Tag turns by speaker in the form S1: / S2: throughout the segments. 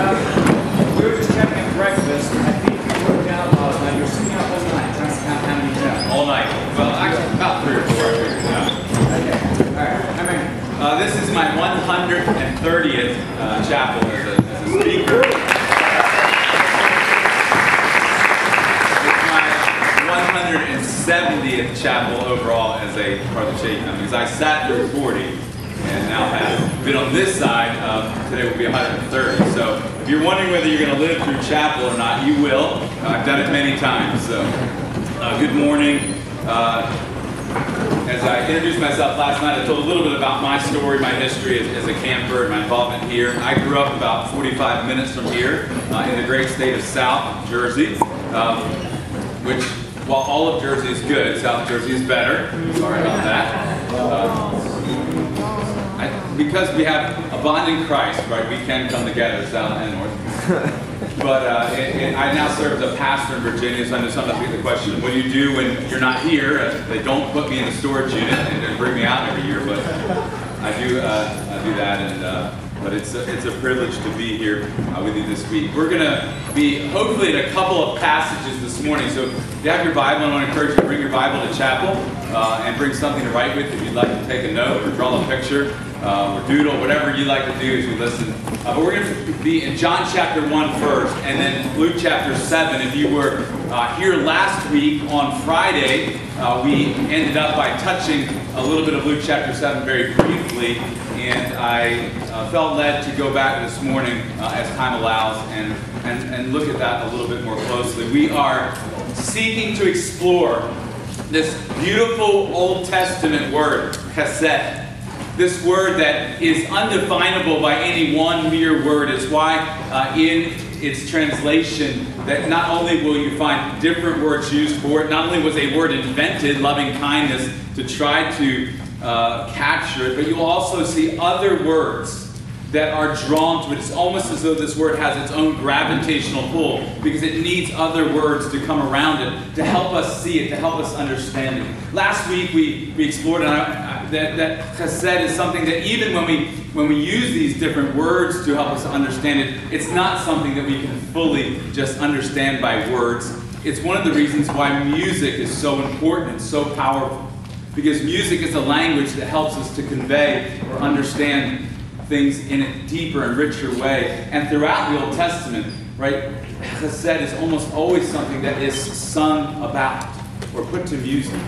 S1: We were just having a breakfast. I think you worked out last night. You were sitting up all night trying to count how many down.
S2: All night. Well, actually, about three or four. I figured it out.
S1: Okay. All right.
S2: Uh, this is my 130th uh, chapel as a, as a speaker. It's my 170th chapel overall as a part of the Company. Because I sat through 40 and now have been on this side. Um, today will be 130. So if you're wondering whether you're going to live through chapel or not, you will. I've done it many times. So uh, good morning. Uh, as I introduced myself last night, I told a little bit about my story, my history as, as a camper, and my involvement here. I grew up about 45 minutes from here uh, in the great state of South Jersey, um, which, while all of Jersey is good, South Jersey is better. Sorry about that. Uh, because we have a bond in Christ, right, we can come together, South and North. But uh, it, it, I now serve as a pastor in Virginia, so I know sometimes we get the question, what do you do when you're not here? They don't put me in the storage unit and they bring me out every year, but I do, uh, I do that, and uh, but it's a, it's a privilege to be here uh, with you this week. We're going to be hopefully in a couple of passages this morning, so if you have your Bible, I want to encourage you to bring your Bible to chapel uh, and bring something to write with if you'd like to take a note or draw a picture uh, or doodle, whatever you like to do as you listen. Uh, but we're going to be in John chapter 1 first, and then Luke chapter 7. If you were uh, here last week on Friday, uh, we ended up by touching a little bit of Luke chapter 7 very briefly, and I uh, felt led to go back this morning uh, as time allows and, and, and look at that a little bit more closely. We are seeking to explore this beautiful Old Testament word, chesed. This word that is undefinable by any one mere word is why uh, in its translation that not only will you find different words used for it, not only was a word invented, loving kindness, to try to uh, capture it, but you'll also see other words that are drawn to it. It's almost as though this word has its own gravitational pull because it needs other words to come around it to help us see it, to help us understand it. Last week we, we explored and I, I, that, that chesed is something that even when we, when we use these different words to help us understand it, it's not something that we can fully just understand by words. It's one of the reasons why music is so important and so powerful. Because music is a language that helps us to convey or understand things in a deeper and richer way. And throughout the Old Testament, right, chesed is almost always something that is sung about or put to music.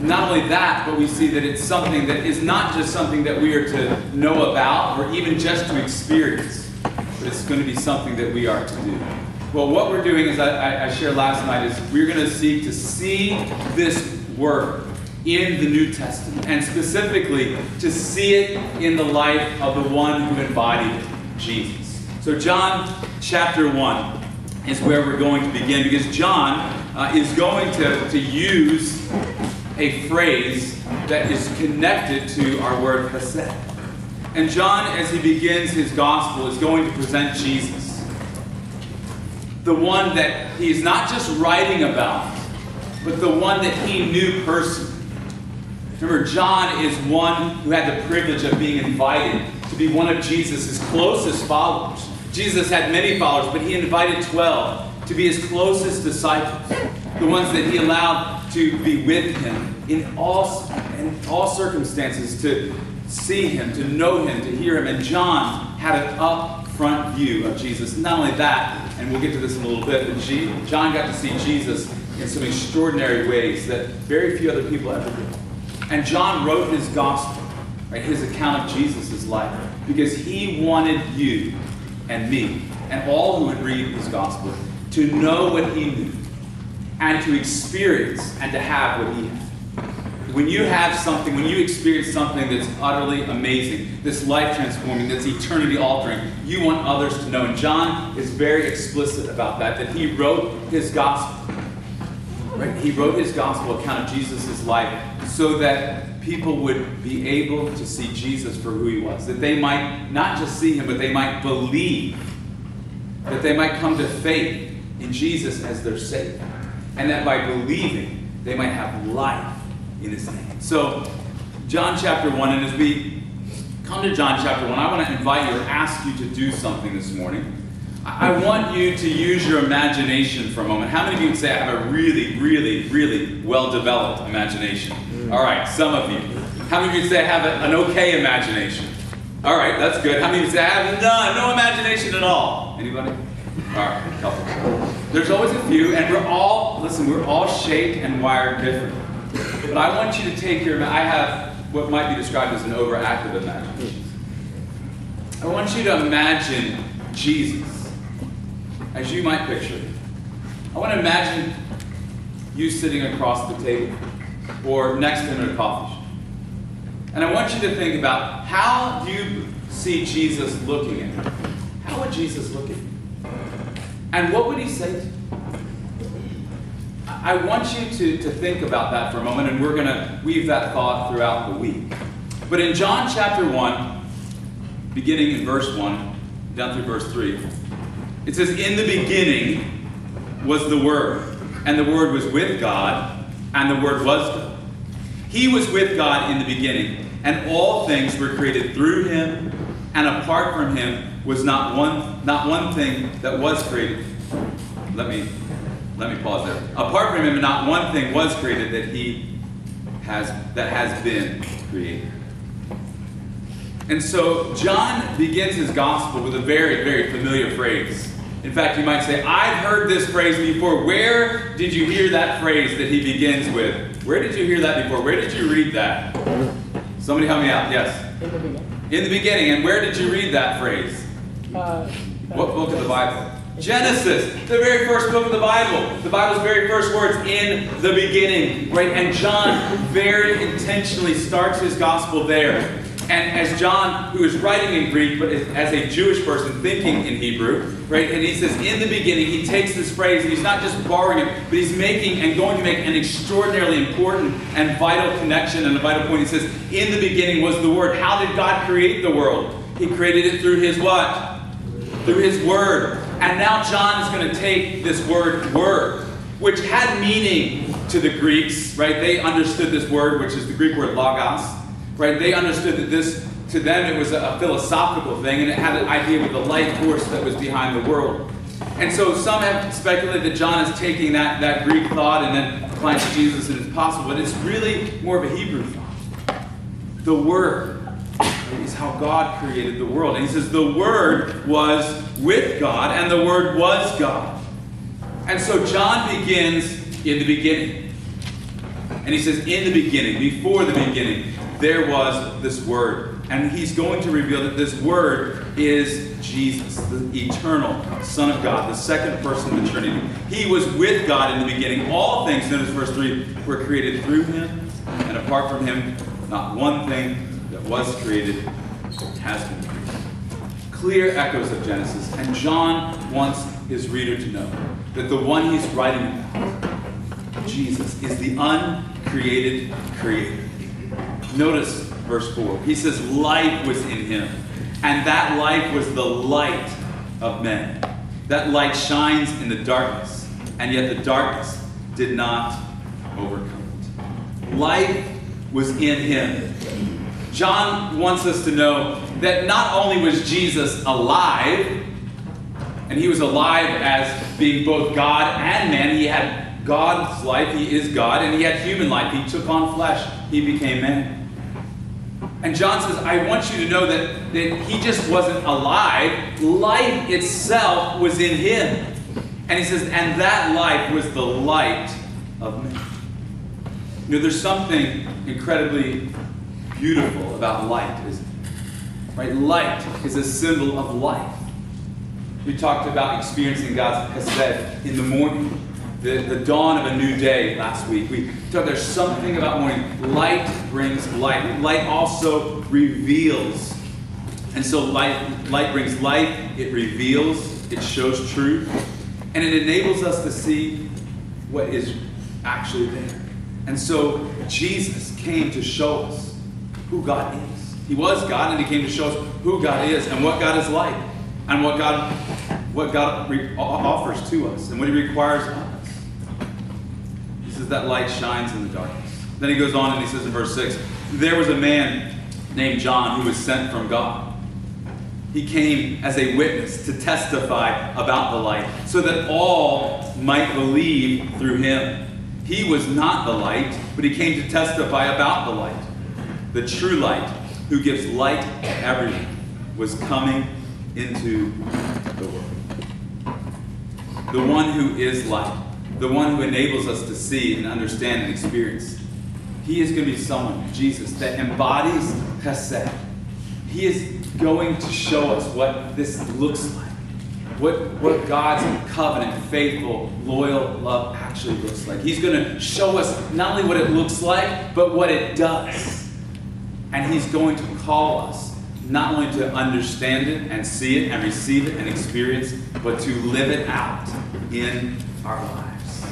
S2: Not only that, but we see that it's something that is not just something that we are to know about or even just to experience, but it's going to be something that we are to do. Well, what we're doing, as I, I shared last night, is we're going to seek to see this word in the New Testament, and specifically to see it in the life of the one who embodied Jesus. So, John chapter 1 is where we're going to begin because John uh, is going to, to use a phrase that is connected to our word chesed. And John, as he begins his gospel, is going to present Jesus, the one that he is not just writing about, but the one that he knew personally. Remember, John is one who had the privilege of being invited to be one of Jesus' closest followers. Jesus had many followers, but he invited 12 to be his closest disciples, the ones that he allowed to be with him in all, in all circumstances, to see him, to know him, to hear him. And John had an up front view of Jesus. Not only that, and we'll get to this in a little bit, but John got to see Jesus in some extraordinary ways that very few other people ever did. And John wrote his gospel, right, his account of Jesus' life, because he wanted you and me and all who would read his gospel to know what he knew and to experience and to have what he had. When you have something, when you experience something that's utterly amazing, this life transforming, that's eternity altering, you want others to know. And John is very explicit about that, that he wrote his gospel. Right? He wrote his gospel account of Jesus' life so that people would be able to see Jesus for who he was. That they might not just see him, but they might believe. That they might come to faith in Jesus as their Savior. And that by believing, they might have life in his name. So, John chapter 1, and as we come to John chapter 1, I want to invite you or ask you to do something this morning. I want you to use your imagination for a moment. How many of you would say I have a really, really, really well developed imagination? Mm. All right, some of you. How many of you would say I have a- an okay imagination? All right, that's good. How many of you would say I have none, no imagination at all? Anybody? Couple. There's always a few, and we're all, listen, we're all shaped and wired different. But I want you to take your, I have what might be described as an overactive imagination. I want you to imagine Jesus as you might picture it. I want to imagine you sitting across the table or next to him at a coffee shop. And I want you to think about how do you see Jesus looking at you? How would Jesus look at you? And what would he say to I want you to, to think about that for a moment, and we're going to weave that thought throughout the week. But in John chapter 1, beginning in verse 1, down through verse 3, it says, In the beginning was the Word, and the Word was with God, and the Word was God. He was with God in the beginning, and all things were created through him, and apart from him was not one not one thing that was created. Let me let me pause there. Apart from him, not one thing was created that he has that has been created. And so John begins his gospel with a very, very familiar phrase. In fact, you might say, I've heard this phrase before. Where did you hear that phrase that he begins with? Where did you hear that before? Where did you read that? Somebody help me out. Yes.
S3: In the beginning.
S2: In the beginning. And where did you read that phrase?
S3: Uh,
S2: What book of the Bible? Genesis, the very first book of the Bible. The Bible's very first words, in the beginning, right? And John very intentionally starts his gospel there. And as John, who is writing in Greek, but as a Jewish person thinking in Hebrew, right? And he says, in the beginning, he takes this phrase, and he's not just borrowing it, but he's making and going to make an extraordinarily important and vital connection and a vital point. He says, in the beginning was the Word. How did God create the world? He created it through his what? Through his word. And now John is going to take this word, word, which had meaning to the Greeks, right? They understood this word, which is the Greek word logos, right? They understood that this, to them, it was a philosophical thing, and it had an idea with the life force that was behind the world. And so some have speculated that John is taking that, that Greek thought and then applying to Jesus, and it's possible, but it's really more of a Hebrew thought. The Word is how God created the world. And he says the Word was with God, and the Word was God. And so John begins in the beginning. And he says, in the beginning, before the beginning, there was this Word. And he's going to reveal that this Word is Jesus, the eternal Son of God, the second person of the Trinity. He was with God in the beginning. All things, notice verse 3, were created through him, and apart from him, not one thing was created has been created. Clear echoes of Genesis. And John wants his reader to know that the one he's writing about, Jesus, is the uncreated creator. Notice verse 4. He says, Life was in him, and that life was the light of men. That light shines in the darkness, and yet the darkness did not overcome it. Life was in him. John wants us to know that not only was Jesus alive, and he was alive as being both God and man, he had God's life, he is God, and he had human life. He took on flesh, he became man. And John says, I want you to know that, that he just wasn't alive. Life itself was in him. And he says, and that life was the light of men. You know, there's something incredibly beautiful about light, isn't? Right? Light is a symbol of life. We talked about experiencing God's Hesed in the morning, the, the dawn of a new day last week. We talked there's something about morning. Light brings light. Light also reveals. And so light, light brings light, it reveals, it shows truth, and it enables us to see what is actually there. And so Jesus came to show us who God is. He was God, and He came to show us who God is and what God is like, and what God, what God re- offers to us, and what He requires of us. He says that light shines in the darkness. Then He goes on and He says in verse six, there was a man named John who was sent from God. He came as a witness to testify about the light, so that all might believe through him. He was not the light, but he came to testify about the light. The true light, who gives light to everyone, was coming into the world. The one who is light, the one who enables us to see and understand and experience. He is going to be someone, Jesus, that embodies chesed. He is going to show us what this looks like. What, what God's covenant, faithful, loyal love actually looks like. He's going to show us not only what it looks like, but what it does. And He's going to call us not only to understand it and see it and receive it and experience, but to live it out in our lives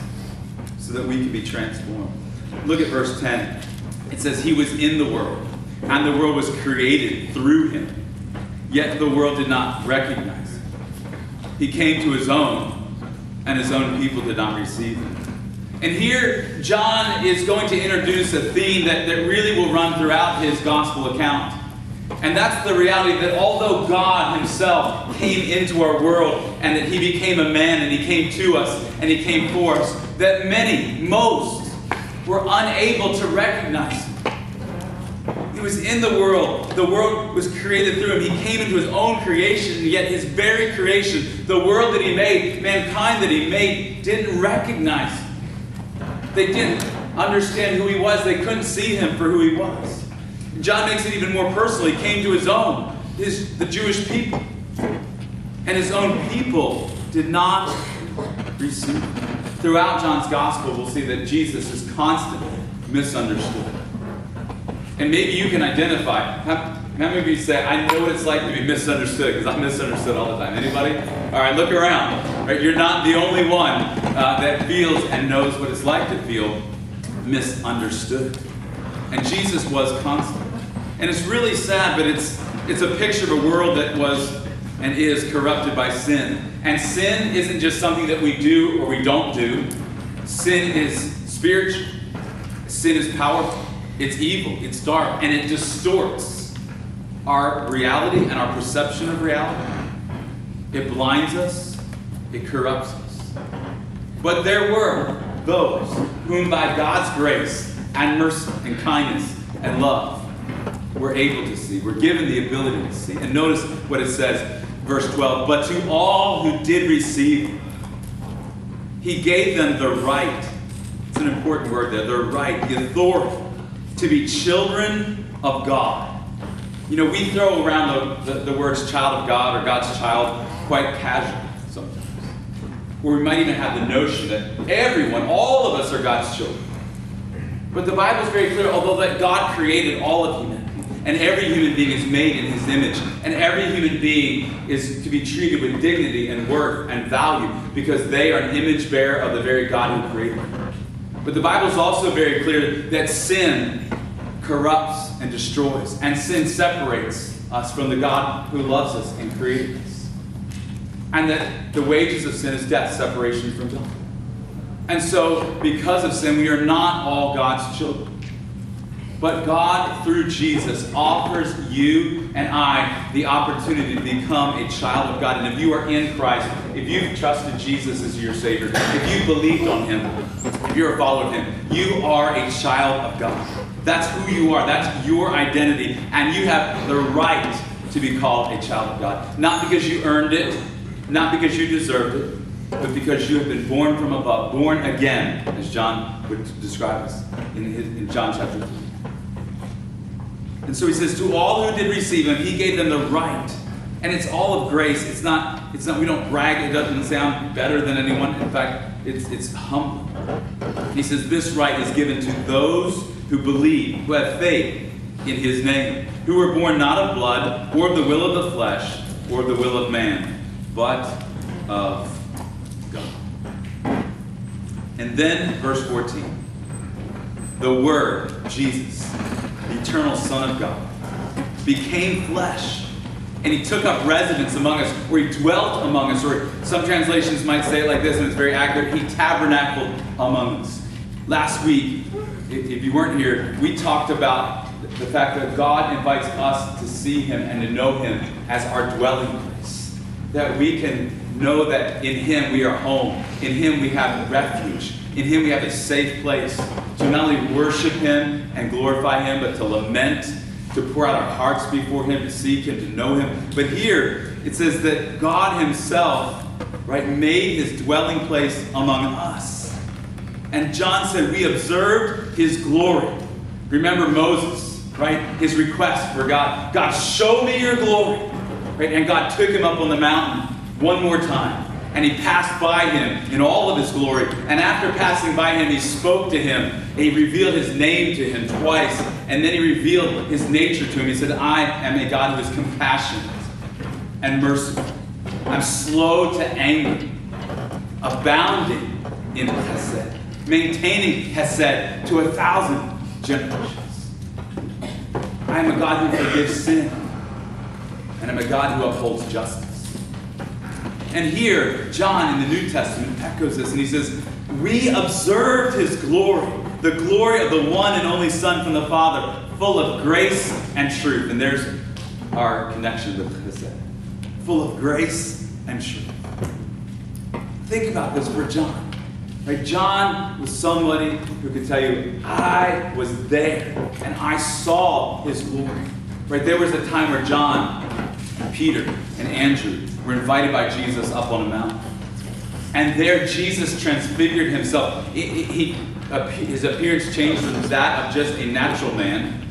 S2: so that we can be transformed. Look at verse 10. It says, He was in the world, and the world was created through Him yet the world did not recognize him. He came to his own, and his own people did not receive him. And here, John is going to introduce a theme that, that really will run throughout his gospel account. And that's the reality that although God Himself came into our world and that He became a man and He came to us and He came for us, that many, most, were unable to recognize Him. He was in the world. The world was created through him. He came into his own creation, and yet his very creation, the world that he made, mankind that he made, didn't recognize. They didn't understand who he was. They couldn't see him for who he was. John makes it even more personal. He came to his own, his, the Jewish people. And his own people did not receive him. Throughout John's gospel, we'll see that Jesus is constantly misunderstood. And maybe you can identify. How, many of you say, I know what it's like to be misunderstood, because I'm misunderstood all the time. Anybody? All right, look around. You're not the only one uh, that feels and knows what it's like to feel misunderstood. And Jesus was constant. And it's really sad, but it's it's a picture of a world that was and is corrupted by sin. And sin isn't just something that we do or we don't do. Sin is spiritual. Sin is powerful. It's evil, it's dark, and it distorts our reality and our perception of reality. It blinds us, it corrupts us. But there were those whom by God's grace and mercy and kindness and love were able to see, were given the ability to see. And notice what it says, verse 12. But to all who did receive, he gave them the right. It's an important word there, the right, the authority to be children of God. You know, we throw around the, the, the, words child of God or God's child quite casually sometimes. Or we might even have the notion that everyone, all of us are God's children. But the Bible is very clear, although that God created all of humanity, and every human being is made in his image, and every human being is to be treated with dignity and worth and value because they are an image bearer of the very God who created them. But the Bible is also very clear that sin corrupts and destroys, and sin separates us from the God who loves us and created us. And that the wages of sin is death, separation from God. And so, because of sin, we are not all God's children. But God, through Jesus, offers you and I the opportunity to become a child of God. And if you are in Christ, if you've trusted Jesus as your Savior, if you've believed on Him, if you're a follower of Him, you are a child of God. That's who you are. That's your identity. And you have the right to be called a child of God. Not because you earned it, not because you deserved it, but because you have been born from above, born again, as John would describe us in, his, in John chapter 3. And so he says, To all who did receive him, he gave them the right. And it's all of grace. It's not, it's not, we don't brag, it doesn't sound better than anyone. In fact, it's it's humble. He says, This right is given to those who believe, who have faith in his name, who were born not of blood, or of the will of the flesh, or of the will of man, but of God. And then verse 14. The Word, Jesus, the eternal Son of God, became flesh. And he took up residence among us, or he dwelt among us, or some translations might say it like this, and it's very accurate he tabernacled among us. Last week, if you weren't here, we talked about the fact that God invites us to see Him and to know Him as our dwelling place. That we can know that in Him we are home, in Him we have refuge, in Him we have a safe place to not only worship Him and glorify Him, but to lament, to pour out our hearts before Him, to seek Him, to know Him. But here it says that God Himself, right, made His dwelling place among us. And John said, We observed His glory. Remember Moses, right? His request for God God, show me your glory. Right? And God took him up on the mountain one more time. And he passed by him in all of his glory. And after passing by him, he spoke to him. And he revealed his name to him twice. And then he revealed his nature to him. He said, I am a God who is compassionate and merciful. I'm slow to anger, abounding in hesed, maintaining hesed to a thousand generations. I am a God who forgives sin, and I'm a God who upholds justice. And here, John in the New Testament echoes this, and he says, We observed his glory, the glory of the one and only Son from the Father, full of grace and truth. And there's our connection with Chesed. Full of grace and truth. Think about this for John. Right? John was somebody who could tell you, I was there and I saw his glory. Right? There was a time where John, Peter, and Andrew were invited by Jesus up on a mountain. And there Jesus transfigured himself. He, he, his appearance changed from that of just a natural man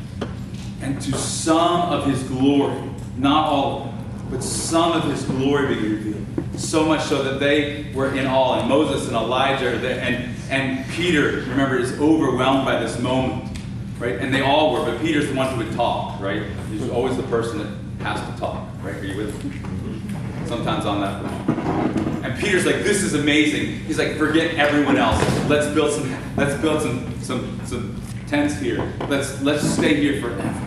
S2: and to some of his glory. Not all but some of his glory being revealed. So much so that they were in awe. And Moses and Elijah and, and Peter, remember, is overwhelmed by this moment. Right? And they all were, but Peter's the one who would talk, right? He's always the person that has to talk, right? Are you with me? Sometimes on that. And Peter's like, this is amazing. He's like, forget everyone else. Let's build some let's build some some some tents here. Let's let's stay here forever.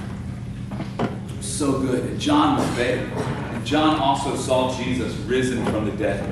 S2: So good. And John was there. John also saw Jesus risen from the dead.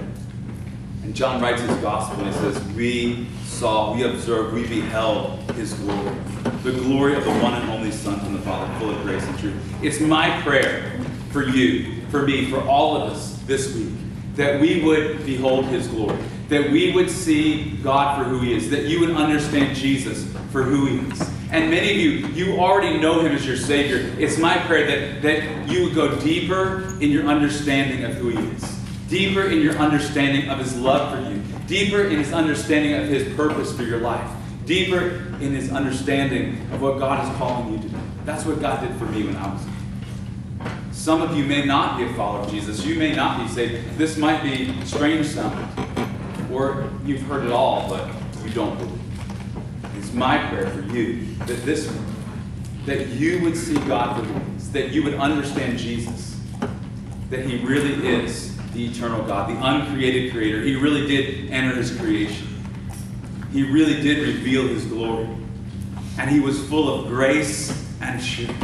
S2: And John writes his gospel and he says, We saw, we observed, we beheld his glory. The glory of the one and only Son from the Father, full of grace and truth. It's my prayer for you, for me, for all of us this week, that we would behold his glory. That we would see God for who he is. That you would understand Jesus for who he is. And many of you, you already know him as your Savior. It's my prayer that, that you would go deeper in your understanding of who he is, deeper in your understanding of his love for you, deeper in his understanding of his purpose for your life, deeper in his understanding of what God is calling you to do. That's what God did for me when I was some of you may not be a follower of Jesus. You may not be saved. This might be strange sounding, or you've heard it all, but you don't believe my prayer for you that this that you would see God for who that you would understand Jesus, that He really is the eternal God, the uncreated Creator. He really did enter His creation. He really did reveal His glory, and He was full of grace and truth.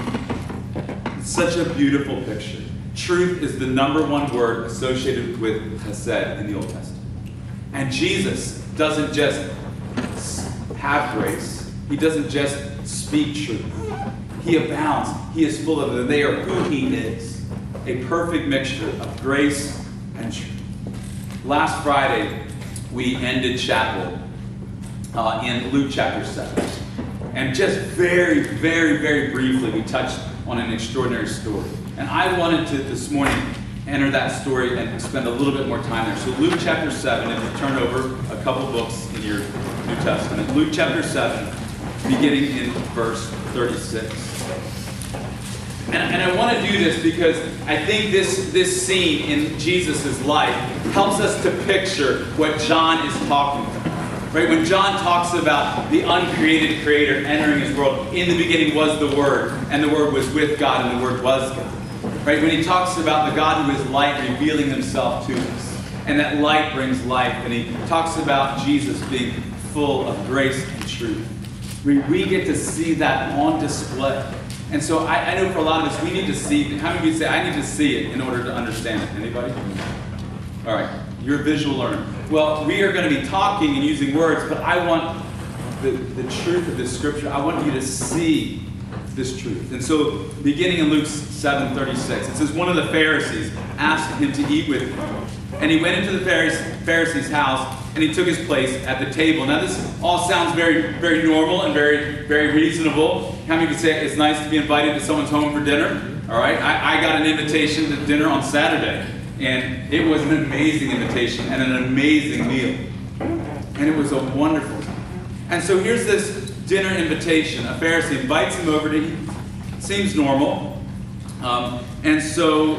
S2: Such a beautiful picture. Truth is the number one word associated with chesed in the Old Testament. And Jesus doesn't just have grace. He doesn't just speak truth. He abounds. He is full of it. They are who he is. A perfect mixture of grace and truth. Last Friday, we ended chapel uh, in Luke chapter 7. And just very, very, very briefly, we touched on an extraordinary story. And I wanted to this morning enter that story and spend a little bit more time there. So Luke chapter 7, if you turn over a couple books in your New Testament, Luke chapter 7, beginning in verse 36. And, and I want to do this because I think this, this scene in Jesus' life helps us to picture what John is talking about. Right? When John talks about the uncreated creator entering his world, in the beginning was the Word, and the Word was with God, and the Word was God. Right? When he talks about the God who is light revealing himself to us, and that light brings life, and he talks about Jesus being full of grace and truth. We, we get to see that on display. And so I, I, know for a lot of us, we need to see, how many of you say, I need to see it in order to understand it? Anybody? All right, you're a visual learner. Well, we are going to be talking and using words, but I want the, the truth of this scripture, I want you to see this truth. And so, beginning in Luke 7:36, it says one of the Pharisees asked him to eat with him, and he went into the Pharisee's house and he took his place at the table. Now, this all sounds very, very normal and very, very reasonable. How many could say it's nice to be invited to someone's home for dinner? All right, I, I got an invitation to dinner on Saturday, and it was an amazing invitation and an amazing meal, and it was a wonderful. Time. And so here's this dinner invitation. A Pharisee invites him over to eat. Seems normal. Um, and so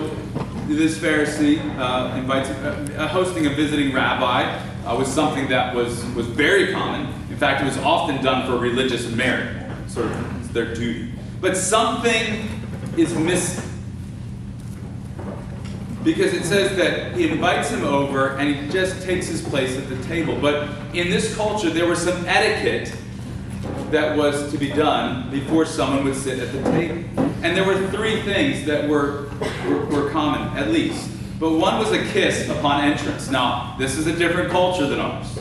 S2: this Pharisee uh, invites, uh, hosting a visiting rabbi uh, was something that was, was very common. In fact, it was often done for religious merit, sort of their duty. But something is missing. Because it says that he invites him over and he just takes his place at the table. But in this culture, there was some etiquette that was to be done before someone would sit at the table. And there were three things that were, were, were common, at least. But one was a kiss upon entrance. Now, this is a different culture than ours.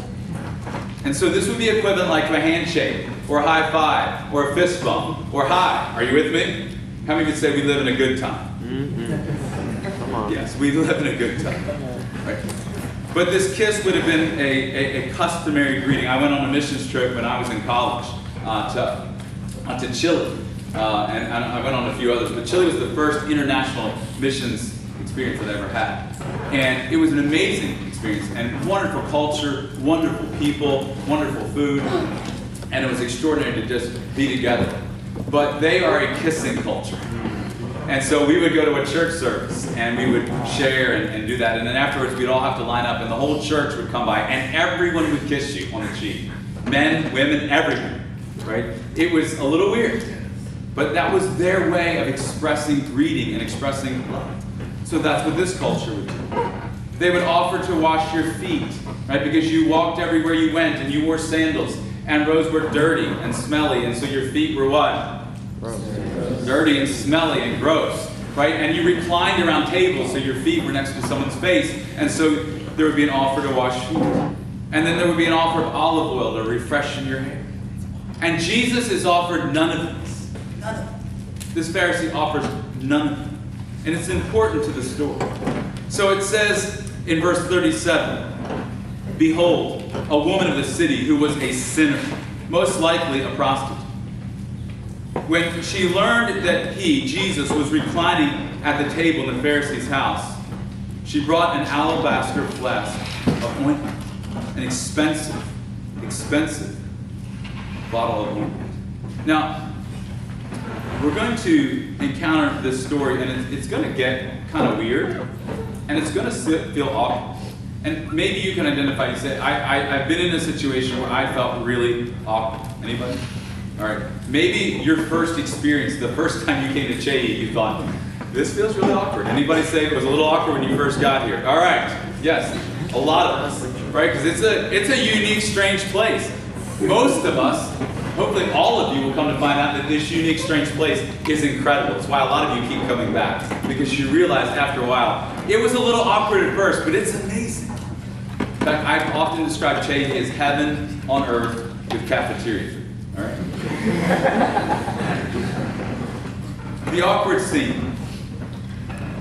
S2: And so this would be equivalent like to a handshake, or a high five, or a fist bump, or hi. Are you with me? How many could say we live in a good time? Mm-hmm. Yes, we live in a good time. Right? But this kiss would have been a, a, a, customary greeting. I went on a missions trip when I was in college uh, to, uh, to Chile. Uh, and, and I went on a few others, but Chile was the first international missions experience that I ever had. And it was an amazing experience and wonderful culture, wonderful people, wonderful food, and it was extraordinary to just be together. But they are a kissing culture. And so we would go to a church service and we would share and, and, do that. And then afterwards, we'd all have to line up and the whole church would come by and everyone would kiss you on the cheek men, women, everyone. Right? It was a little weird. But that was their way of expressing greeting and expressing love. So that's what this culture would do. They would offer to wash your feet, right? Because you walked everywhere you went and you wore sandals, and roads were dirty and smelly, and so your feet were what? Gross. Dirty and smelly and gross, right? And you reclined around tables, so your feet were next to someone's face, and so there would be an offer to wash feet. And then there would be an offer of olive oil to refreshen your hair. And Jesus is offered none of this. None of it. This Pharisee offers none of it. And it's important to the story. So it says in verse 37 Behold, a woman of the city who was a sinner, most likely a prostitute. When she learned that he, Jesus, was reclining at the table in the Pharisee's house, she brought an alabaster flask of ointment, an expensive, expensive bottle of ointment. Now, we're going to encounter this story, and it's, it's going to get kind of weird, and it's going to feel awkward. And maybe you can identify. You say, I, I, I've been in a situation where I felt really awkward. Anybody? All right. Maybe your first experience, the first time you came to Csehy, you thought, this feels really awkward. Anybody say it was a little awkward when you first got here? All right. Yes. A lot of us, right? Because it's a it's a unique, strange place. Most of us hopefully all of you will come to find out that this unique, strange place is incredible. It's why a lot of you keep coming back, because you realize after a while, it was a little awkward at first, but it's amazing. In fact, I've often described Csehy as heaven on earth with cafeteria. All right? the awkward scene.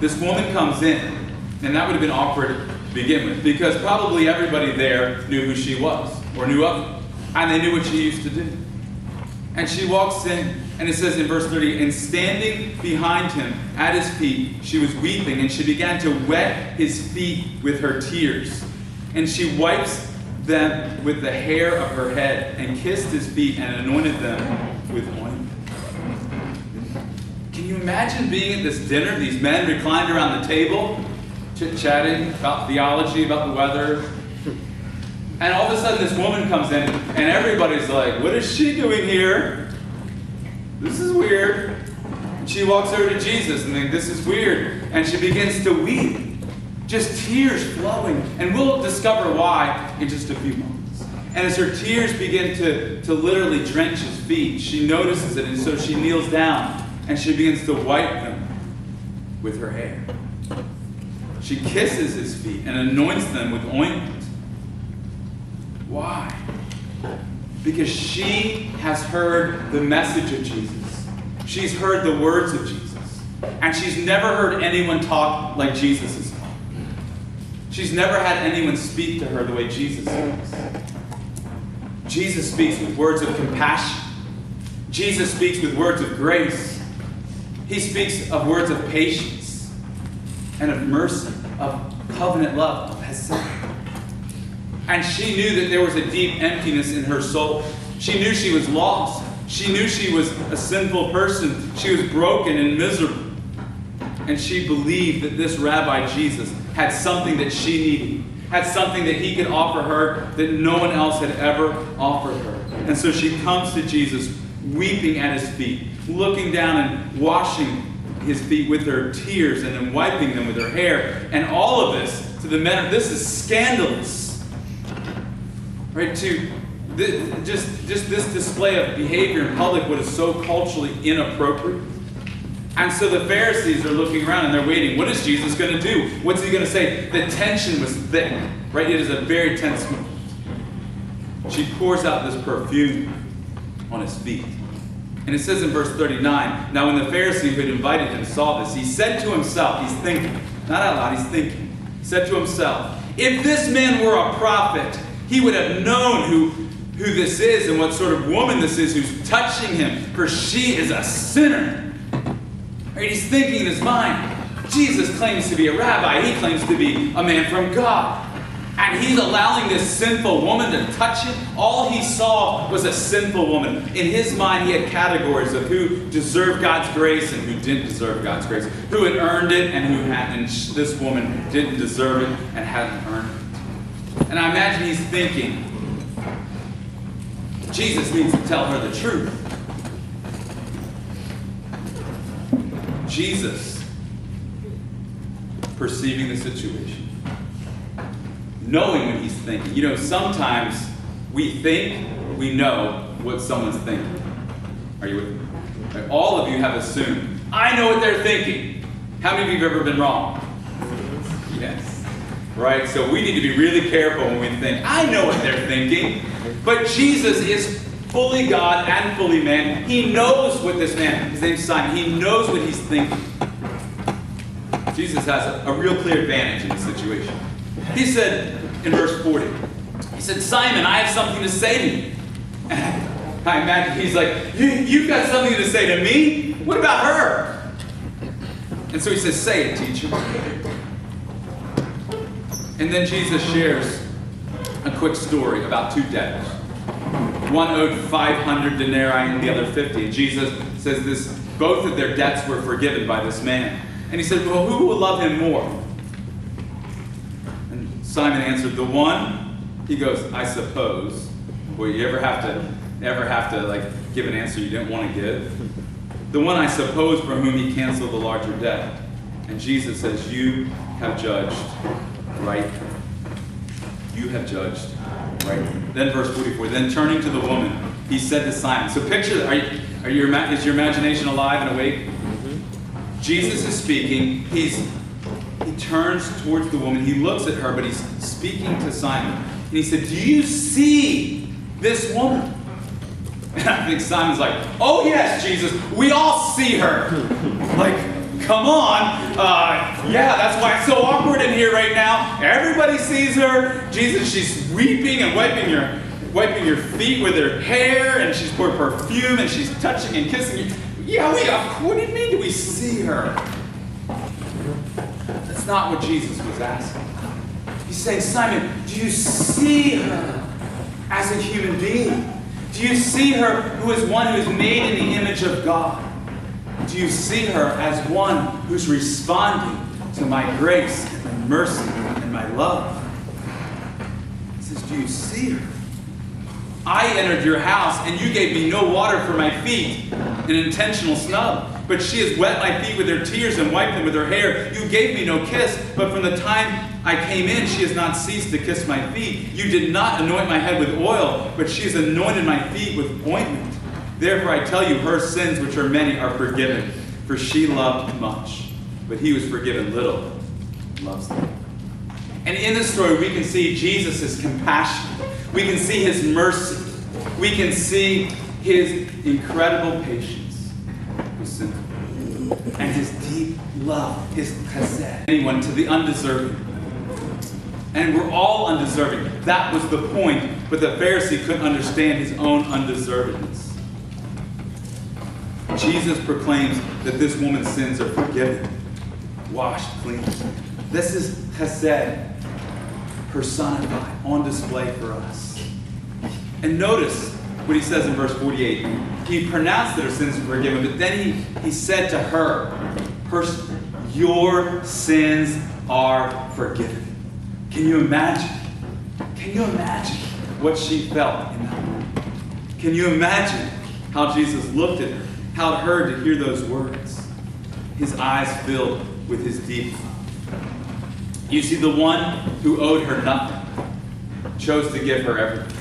S2: This woman comes in, and that would have been awkward to begin with, because probably everybody there knew who she was, or knew of her, and they knew what she used to do. And she walks in, and it says in verse 30, and standing behind him at his feet, she was weeping, and she began to wet his feet with her tears. And she wipes them with the hair of her head, and kissed his feet, and anointed them with ointment. Can you imagine being at this dinner, these men reclined around the table, chit chatting about theology, about the weather, and all of a sudden, this woman comes in, and everybody's like, What is she doing here? This is weird. And she walks over to Jesus and thinks, This is weird. And she begins to weep, just tears flowing. And we'll discover why in just a few moments. And as her tears begin to, to literally drench his feet, she notices it, and so she kneels down and she begins to wipe them with her hair. She kisses his feet and anoints them with ointment. Why? Because she has heard the message of Jesus. She's heard the words of Jesus. And she's never heard anyone talk like Jesus is talking. She's never had anyone speak to her the way Jesus speaks. Jesus speaks with words of compassion. Jesus speaks with words of grace. He speaks of words of patience and of mercy, of covenant love, of hesed. And she knew that there was a deep emptiness in her soul. She knew she was lost. She knew she was a sinful person. She was broken and miserable. And she believed that this Rabbi Jesus had something that she needed, had something that he could offer her that no one else had ever offered her. And so she comes to Jesus, weeping at his feet, looking down and washing his feet with her tears and then wiping them with her hair. And all of this to the men, this is scandalous. Right? To just, just this display of behavior in public, what is so culturally inappropriate. And so the Pharisees are looking around and they're waiting. What is Jesus going to do? What's he going to say? The tension was thick, right? It is a very tense moment. She pours out this perfume on his feet. And it says in verse 39 Now, when the Pharisee who had invited him saw this, he said to himself, He's thinking, not out loud, he's thinking, he said to himself, If this man were a prophet, he would have known who, who this is and what sort of woman this is who's touching him, for she is a sinner. Right? He's thinking in his mind, Jesus claims to be a rabbi, he claims to be a man from God. And he's allowing this sinful woman to touch him. All he saw was a sinful woman. In his mind, he had categories of who deserved God's grace and who didn't deserve God's grace, who had earned it and who hadn't. This woman didn't deserve it and hadn't earned it. And I imagine he's thinking, Jesus needs to tell her the truth. Jesus, perceiving the situation, knowing what he's thinking. You know, sometimes we think we know what someone's thinking. Are you with me? All of you have assumed, I know what they're thinking. How many of you have ever been wrong? Yes. Right? So we need to be really careful when we think, I know what they're thinking. But Jesus is fully God and fully man. He knows what this man, his name's Simon, he knows what he's thinking. Jesus has a, a real clear advantage in the situation. He said in verse 40, he said, Simon, I have something to say to you. I imagine he's like, you, You've got something to say to me? What about her? And so he says, Say it, teacher. And then Jesus shares a quick story about two debtors. One owed 500 denarii and the other 50. Jesus says this, both of their debts were forgiven by this man. And he said, well, who will love him more? And Simon answered, the one. He goes, I suppose. Well, you ever have to, ever have to like give an answer you didn't want to give? The one I suppose for whom he canceled the larger debt. And Jesus says, you have judged right. You have judged right? Then verse 44. Then turning to the woman, he said to Simon. So picture, are you, are your, is your imagination alive and awake? Mm-hmm. Jesus is speaking. He's he turns towards the woman. He looks at her, but he's speaking to Simon. And he said, Do you see this woman? And I think Simon's like, Oh, yes, Jesus, we all see her. like, come on. Uh, yeah, that's why it's so awkward in here right now. Everybody sees her. Jesus, she's weeping and wiping your wiping your feet with her hair, and she's poured perfume, and she's touching and kissing you. Yeah, we. What do you mean? Do we see her? That's not what Jesus was asking. He's saying, Simon, do you see her as a human being? Do you see her who is one who is made in the image of God? Do you see her as one who's responding to my grace and my mercy and my love? He says, Do you see her? I entered your house and you gave me no water for my feet, an intentional snub. But she has wet my feet with her tears and wiped them with her hair. You gave me no kiss, but from the time I came in, she has not ceased to kiss my feet. You did not anoint my head with oil, but she has anointed my feet with ointment. Therefore, I tell you, her sins, which are many, are forgiven, for she loved much. But he was forgiven little, loves little. And in this story, we can see Jesus' compassion. We can see his mercy. We can see his incredible patience with sinful and his deep love, his chesed. Anyone to the undeserving. And we're all undeserving. That was the point, but the Pharisee couldn't understand his own undeservedness. Jesus proclaims that this woman's sins are forgiven, washed clean. This is chesed personified, on display for us. And notice what he says in verse 48. He pronounced that her sins were forgiven, but then he, he said to her, her, Your sins are forgiven. Can you imagine? Can you imagine what she felt in that moment? Can you imagine how Jesus looked at her, how it heard to hear those words? His eyes filled with his deep love. You see, the one who owed her nothing chose to give her everything.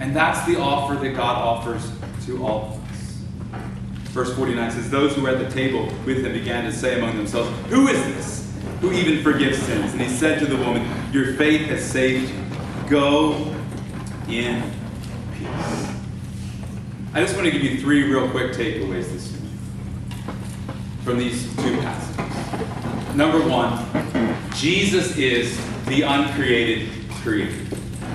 S2: And that's the offer that God offers to all of us. Verse 49 says, Those who were at the table with him began to say among themselves, Who is this who even forgives sins? And he said to the woman, Your faith has saved you. Go in. I just want to give you three real quick takeaways this morning from these two passages. Number one, Jesus is the uncreated creator.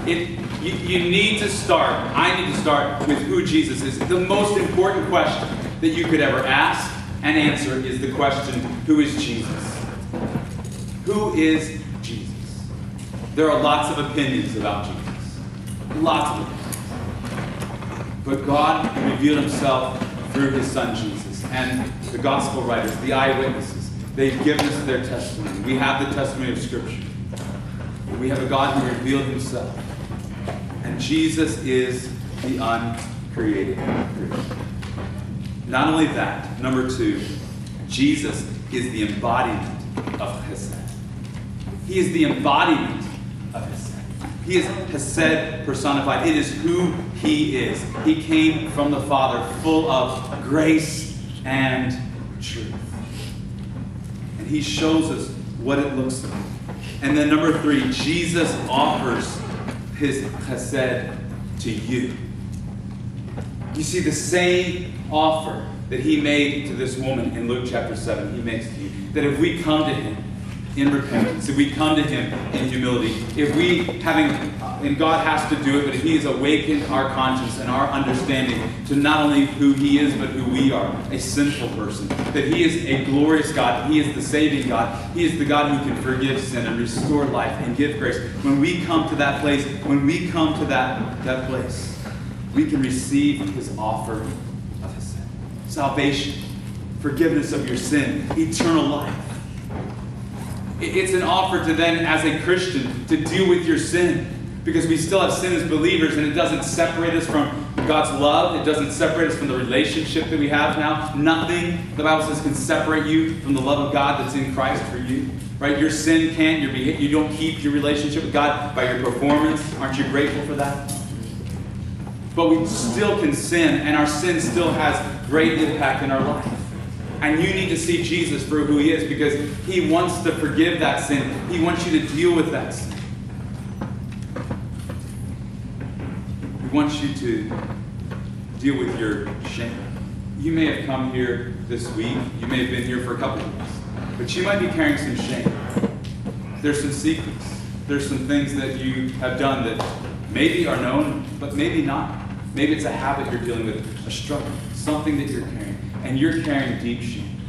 S2: It, you, you need to start, I need to start with who Jesus is. The most important question that you could ever ask and answer is the question, who is Jesus? Who is Jesus? There are lots of opinions about Jesus. Lots of opinions. But God revealed himself through his son Jesus. And the gospel writers, the eyewitnesses, they've given us their testimony. We have the testimony of Scripture. We have a God who revealed himself. And Jesus is the uncreated. Not only that, number two, Jesus is the embodiment of Hesed. He is the embodiment of Hesed. He is Hesed personified. It is who He is. He came from the Father full of grace and truth. And He shows us what it looks like. And then number three, Jesus offers his chesed to you. You see, the same offer that he made to this woman in Luke chapter 7, he makes to you. That if we come to him in repentance, if we come to him in humility, if we having, and God has to do it, but he has awakened our conscience and our understanding to not only who he is, but who we are, a sinful person, that he is a glorious God, he is the saving God, he is the God who can forgive sin and restore life and give grace. When we come to that place, when we come to that, that place, we can receive his offer of his sin. Salvation, forgiveness of your sin, eternal life. It's an offer to then, as a Christian, to deal with your sin. Because we still have sin as believers, and it doesn't separate us from God's love. It doesn't separate us from the relationship that we have now. Nothing, the Bible says, can separate you from the love of God that's in Christ for you. Right? Your sin can't. Your you don't keep your relationship with God by your performance. Aren't you grateful for that? But we still can sin, and our sin still has great impact in our life. And you need to see Jesus for who he is because he wants to forgive that sin. He wants you to deal with that sin. He wants you to deal with your shame. You may have come here this week, you may have been here for a couple of weeks, but you might be carrying some shame. There's some secrets, there's some things that you have done that maybe are known, but maybe not. Maybe it's a habit you're dealing with, a struggle, something that you're carrying, and you're carrying deep shame.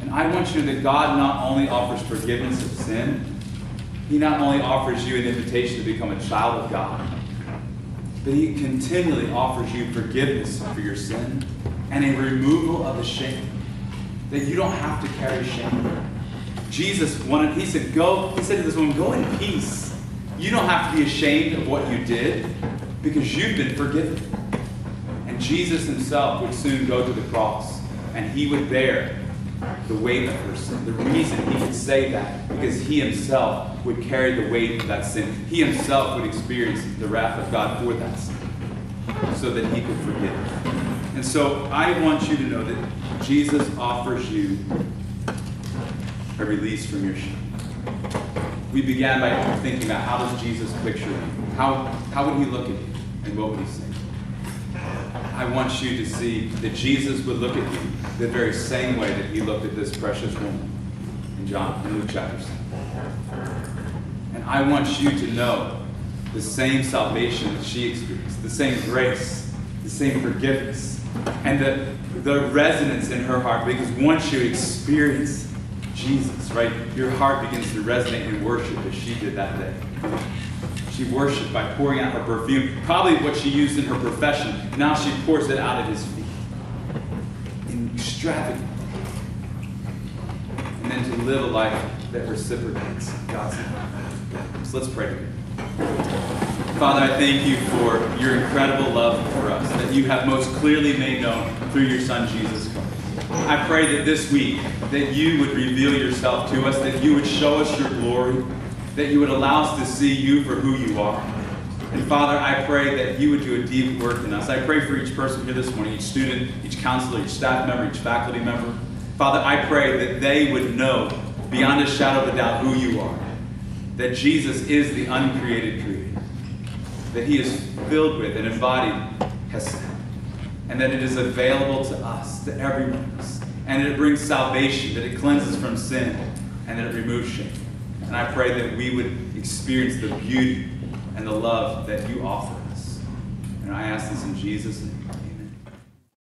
S2: And I want you to know that God not only offers forgiveness of sin, He not only offers you an invitation to become a child of God, but He continually offers you forgiveness for your sin and a removal of the shame. That you don't have to carry shame. Jesus wanted, He said, Go, He said to this woman, Go in peace. You don't have to be ashamed of what you did because you've been forgiven. Jesus himself would soon go to the cross and he would bear the weight of her sin. The reason he could say that, because he himself would carry the weight of that sin. He himself would experience the wrath of God for that sin so that he could forgive. And so I want you to know that Jesus offers you a release from your shame. We began by thinking about how does Jesus picture you? How, how would he look at you? And what would he say? I want you to see that Jesus would look at you the very same way that he looked at this precious woman in John, in Luke chapter 7. And I want you to know the same salvation that she experienced, the same grace, the same forgiveness, and the, the resonance in her heart. Because once you experience Jesus, right, your heart begins to resonate in worship as she did that day. She worshiped by pouring out her perfume, probably what she used in her profession. Now she pours it out at his feet in extravagant. And then to live a life that reciprocates God's love. So let's pray. Father, I thank you for your incredible love for us that you have most clearly made known through your Son, Jesus Christ. I pray that this week that you would reveal yourself to us, that you would show us your glory, that you would allow us to see you for who you are. And Father, I pray that you would do a deep work in us. I pray for each person here this morning, each student, each counselor, each staff member, each faculty member. Father, I pray that they would know beyond a shadow of a doubt who you are, that Jesus is the uncreated creator, that he is filled with and embodied Hesed, and that it is available to us, to every one of us, and that it brings salvation, that it cleanses from sin, and that it removes shame. And I pray that we would experience the beauty and the love that you offer us. And I ask this in Jesus' name.